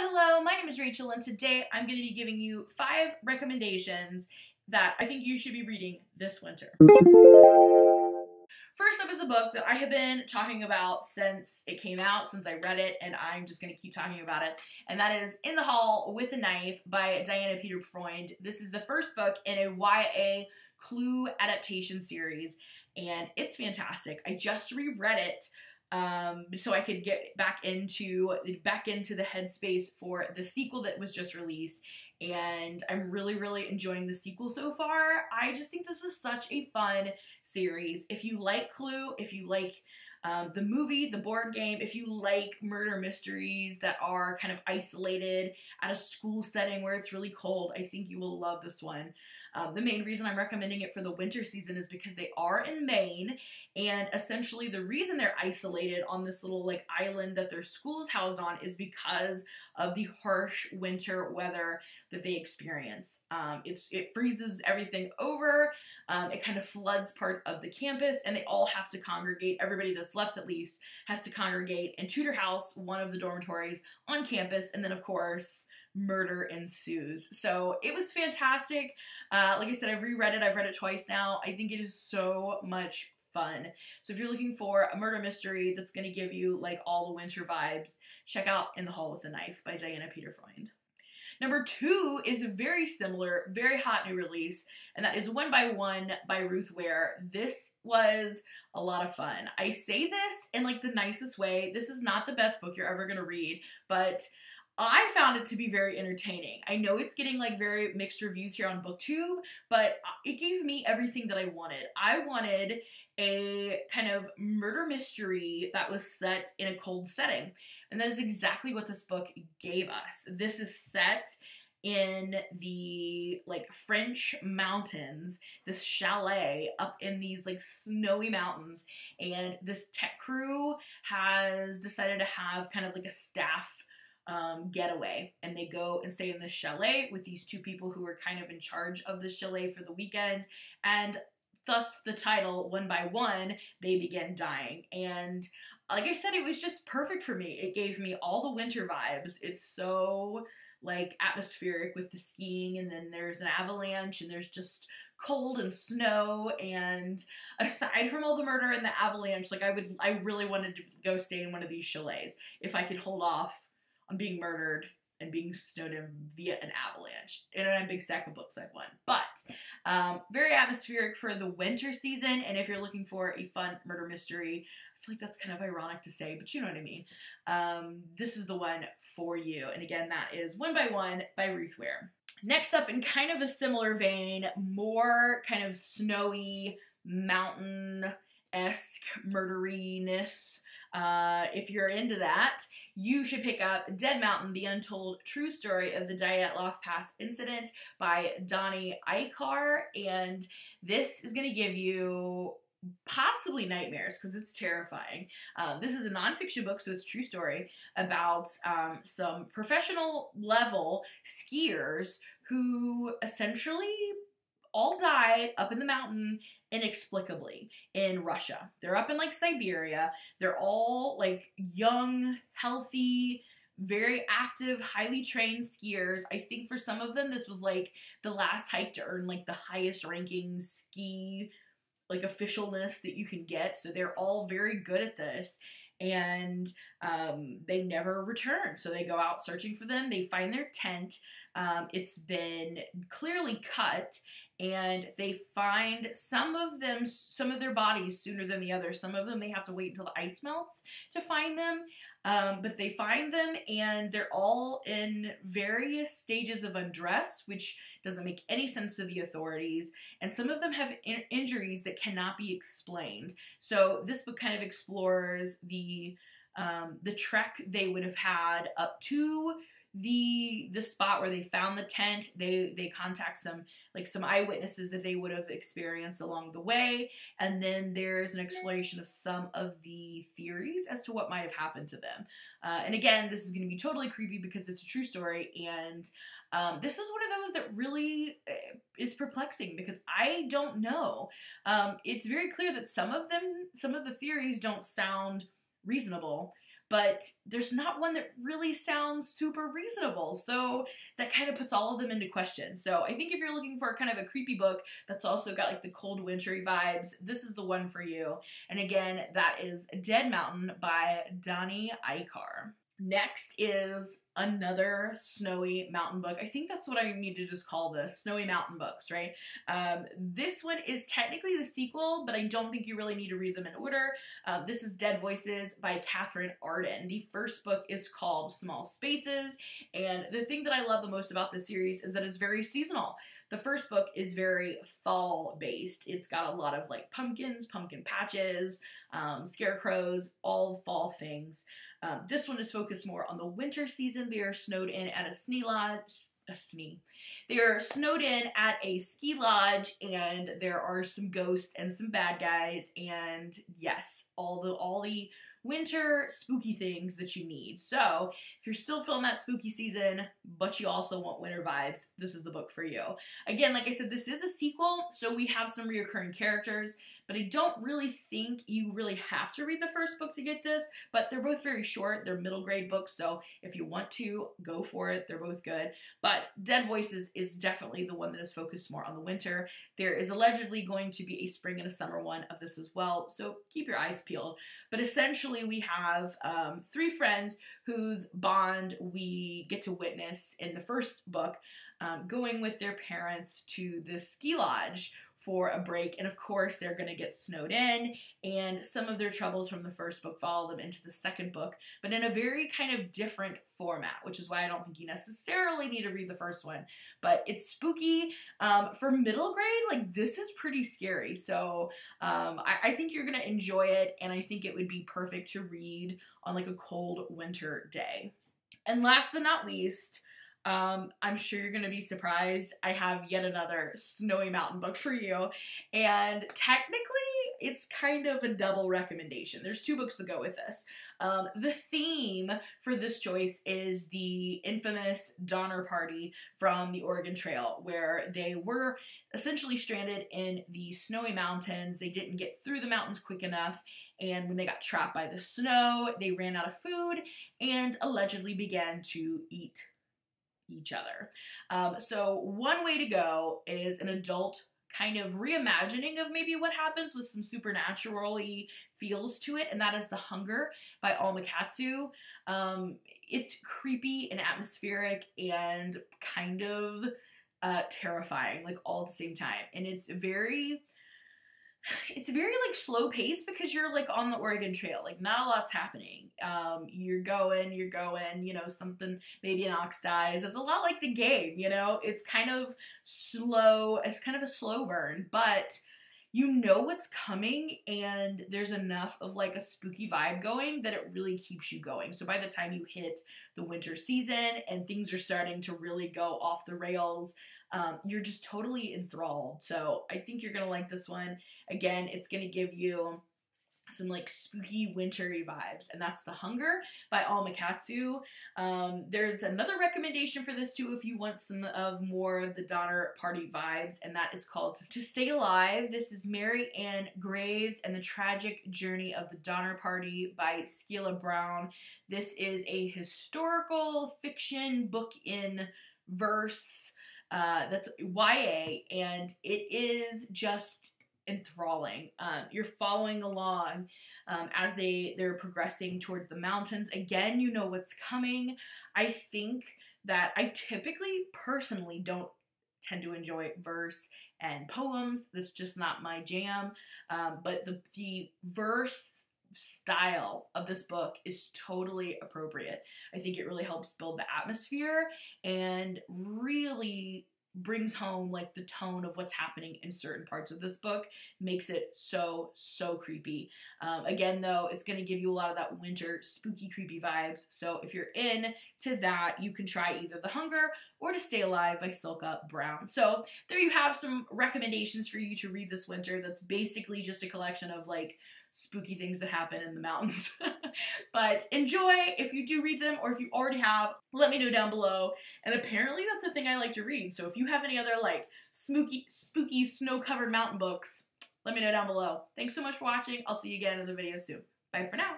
hello, my name is Rachael, and today I'm going to be giving you five recommendations that I think you should be reading this winter. First up is a book that I have been talking about since it came out, since I read it, and I'm just going to keep talking about it. And that is In the Hall with a Knife by Diana Peterfreund. This is the first book in a YA Clue adaptation series, and it's fantastic. I just reread it um, so I could get back into back into the headspace for the sequel that was just released. And I'm really, really enjoying the sequel so far. I just think this is such a fun series. If you like Clue, if you like um, the movie, the board game, if you like murder mysteries that are kind of isolated at a school setting where it's really cold, I think you will love this one. Um, the main reason I'm recommending it for the winter season is because they are in Maine, and essentially the reason they're isolated on this little like island that their school is housed on is because of the harsh winter weather that they experience. Um, it's it freezes everything over. Um, it kind of floods part of the campus, and they all have to congregate. Everybody that's left, at least, has to congregate in Tudor House, one of the dormitories on campus, and then of course murder ensues. So it was fantastic. Uh, like I said, I've reread it. I've read it twice now. I think it is so much fun. So if you're looking for a murder mystery that's going to give you like all the winter vibes, check out In the Hall with a Knife by Diana Peterfreund. Number two is a very similar, very hot new release, and that is One by One by Ruth Ware. This was a lot of fun. I say this in like the nicest way. This is not the best book you're ever gonna read, but I found it to be very entertaining. I know it's getting like very mixed reviews here on BookTube, but uh, it gave me everything that I wanted. I wanted a kind of murder mystery that was set in a cold setting. And that is exactly what this book gave us. This is set in the like French mountains, this chalet up in these like snowy mountains, and this tech crew has decided to have kind of like a staff um, getaway and they go and stay in this chalet with these two people who are kind of in charge of the chalet for the weekend and thus the title one by one they begin dying. And like i said it was just perfect for me. It gave me all the winter vibes. It's so like atmospheric with the skiing and then there's an avalanche and there's just cold and snow and aside from all the murder and the avalanche like i would i really wanted to go stay in one of these chalets if i could hold off on being murdered and being snowed in via an avalanche. And a big stack of books I've won. But um, very atmospheric for the winter season. And if you're looking for a fun murder mystery, I feel like that's kind of ironic to say, but you know what I mean. Um, this is the one for you. And again, that is One by One by Ruth Ware. Next up, in kind of a similar vein, more kind of snowy mountain esque murderiness. Uh, if you're into that, you should pick up Dead Mountain, The Untold True Story of the Dyatlov Pass Incident by Donnie Eichar. And this is going to give you possibly nightmares because it's terrifying. Uh, this is a nonfiction book, so it's true story about um, some professional level skiers who essentially all died up in the mountain inexplicably in Russia. They're up in like Siberia. They're all like young, healthy, very active, highly trained skiers. I think for some of them, this was like the last hike to earn like the highest ranking ski like officialness that you can get. So they're all very good at this and um, they never return. So they go out searching for them. They find their tent. Um, it's been clearly cut, and they find some of them, some of their bodies sooner than the others. Some of them they have to wait until the ice melts to find them, um, but they find them, and they're all in various stages of undress, which doesn't make any sense to the authorities. And some of them have in- injuries that cannot be explained. So this book kind of explores the um, the trek they would have had up to the the spot where they found the tent they they contact some like some eyewitnesses that they would have experienced along the way. And then there's an exploration of some of the theories as to what might have happened to them. Uh, and again this is going to be totally creepy because it's a true story. And um, this is one of those that really uh, is perplexing because i don't know. Um, it's very clear that some of them some of the theories don't sound reasonable but there's not one that really sounds super reasonable. So that kind of puts all of them into question. So I think if you're looking for kind of a creepy book that's also got like the cold wintry vibes, this is the one for you. And again, that is Dead Mountain by Donnie Eichar. Next is another snowy mountain book. I think that's what I need to just call this snowy mountain books, right? Um, this one is technically the sequel, but I don't think you really need to read them in order. Uh, this is Dead Voices by Katherine Arden. The first book is called Small Spaces, and the thing that I love the most about this series is that it's very seasonal. The first book is very fall based. It's got a lot of like pumpkins, pumpkin patches, um, scarecrows, all fall things. Um, this one is focused more on the winter season. They are snowed in at a ski lodge. A snee. They are snowed in at a ski lodge, and there are some ghosts and some bad guys. And yes, all the all the winter spooky things that you need. So, if you're still feeling that spooky season, but you also want winter vibes, this is the book for you. Again, like I said, this is a sequel, so we have some reoccurring characters, but I don't really think you really have to read the first book to get this, but they're both very short. They're middle grade books, so if you want to, go for it. They're both good. But Dead Voices is definitely the one that is focused more on the winter. There is allegedly going to be a spring and a summer one of this as well, so keep your eyes peeled. But essentially, we have um, three friends whose bond we get to witness in the first book. Um, going with their parents to this ski lodge for a break. And of course, they're going to get snowed in, and some of their troubles from the first book follow them into the second book, but in a very kind of different format, which is why I don't think you necessarily need to read the first one. But it's spooky. Um, for middle grade, like this is pretty scary. So um, I, I think you're going to enjoy it, and I think it would be perfect to read on like a cold winter day. And last but not least, um, I'm sure you're going to be surprised. I have yet another Snowy Mountain book for you. And technically, it's kind of a double recommendation. There's two books to go with this. Um, the theme for this choice is the infamous Donner Party from the Oregon Trail, where they were essentially stranded in the snowy mountains. They didn't get through the mountains quick enough, and when they got trapped by the snow, they ran out of food and allegedly began to eat each other. Um, so, one way to go is an adult kind of reimagining of maybe what happens with some supernaturally feels to it, and that is The Hunger by Alma Katsu. Um, it's creepy and atmospheric and kind of uh, terrifying, like all at the same time. And it's very it's very like slow paced because you're like on the Oregon Trail. Like not a lot's happening. Um, you're going, you're going. You know, something maybe an ox dies. It's a lot like the game. You know, it's kind of slow. It's kind of a slow burn, but you know what's coming and there's enough of like a spooky vibe going that it really keeps you going. So by the time you hit the winter season and things are starting to really go off the rails, um, you're just totally enthralled. So I think you're gonna like this one. Again, it's gonna give you some like spooky wintry vibes and that's the hunger by alma katsu um, there's another recommendation for this too if you want some of more of the donner party vibes and that is called to stay alive this is mary ann graves and the tragic journey of the donner party by skila brown this is a historical fiction book in verse uh, that's YA, and it is just enthralling. Um, you're following along um, as they they're progressing towards the mountains. Again, you know what's coming. I think that I typically personally don't tend to enjoy verse and poems. That's just not my jam. Um, but the the verse style of this book is totally appropriate. I think it really helps build the atmosphere and really brings home like the tone of what's happening in certain parts of this book makes it so so creepy. Um, again though it's going to give you a lot of that winter spooky creepy vibes. So if you're in to that you can try either the hunger or to stay alive by skila brown. So there you have some recommendations for you to read this winter that's basically just a collection of like spooky things that happen in the mountains. but enjoy if you do read them or if you already have, let me know down below. And apparently that's a thing I like to read. So if you have any other like spooky, spooky snow-covered mountain books, let me know down below. Thanks so much for watching. I'll see you again in the video soon. Bye for now.